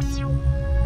Música